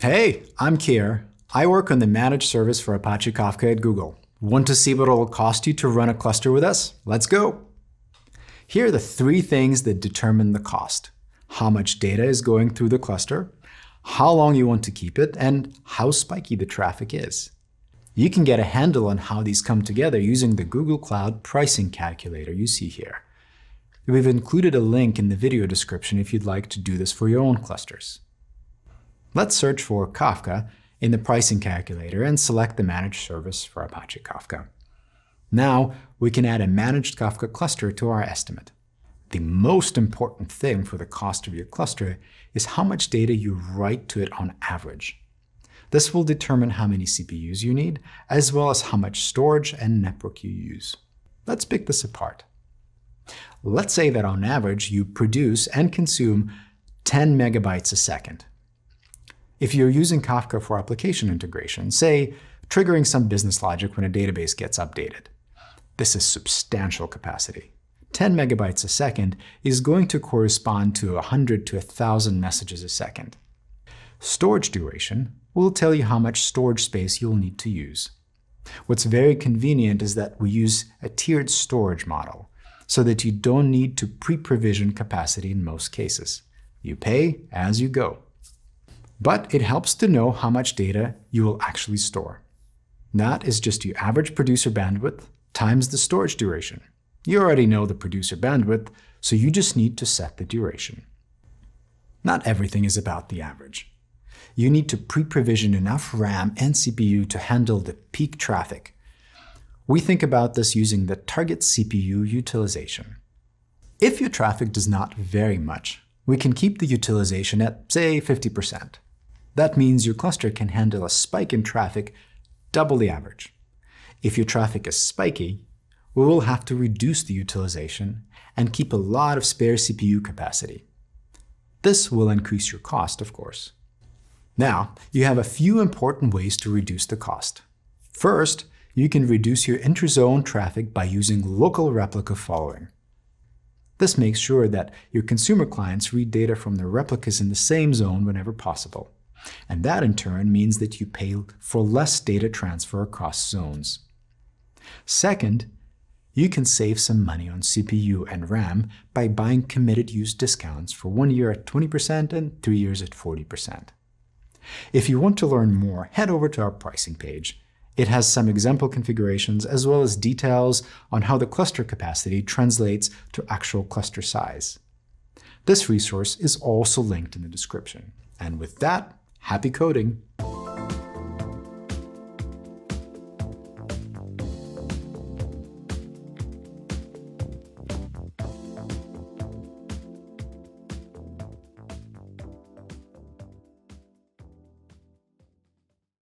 Hey, I'm Kir. I work on the managed service for Apache Kafka at Google. Want to see what it'll cost you to run a cluster with us? Let's go. Here are the three things that determine the cost. How much data is going through the cluster, how long you want to keep it, and how spiky the traffic is. You can get a handle on how these come together using the Google Cloud pricing calculator you see here. We've included a link in the video description if you'd like to do this for your own clusters. Let's search for Kafka in the pricing calculator and select the managed service for Apache Kafka. Now, we can add a managed Kafka cluster to our estimate. The most important thing for the cost of your cluster is how much data you write to it on average. This will determine how many CPUs you need, as well as how much storage and network you use. Let's pick this apart. Let's say that on average you produce and consume 10 megabytes a second. If you're using Kafka for application integration, say triggering some business logic when a database gets updated, this is substantial capacity. 10 megabytes a second is going to correspond to 100 to 1,000 messages a second. Storage duration will tell you how much storage space you'll need to use. What's very convenient is that we use a tiered storage model, so that you don't need to pre-provision capacity in most cases. You pay as you go. But it helps to know how much data you will actually store. That is just your average producer bandwidth times the storage duration. You already know the producer bandwidth, so you just need to set the duration. Not everything is about the average. You need to pre-provision enough RAM and CPU to handle the peak traffic. We think about this using the target CPU utilization. If your traffic does not vary much, we can keep the utilization at, say, 50%. That means your cluster can handle a spike in traffic double the average. If your traffic is spiky, we will have to reduce the utilization and keep a lot of spare CPU capacity. This will increase your cost, of course. Now, you have a few important ways to reduce the cost. First, you can reduce your interzone traffic by using local replica following. This makes sure that your consumer clients read data from their replicas in the same zone whenever possible. And that in turn means that you pay for less data transfer across zones. Second, you can save some money on CPU and RAM by buying committed use discounts for one year at 20% and three years at 40%. If you want to learn more, head over to our pricing page. It has some example configurations as well as details on how the cluster capacity translates to actual cluster size. This resource is also linked in the description. And with that, Happy coding!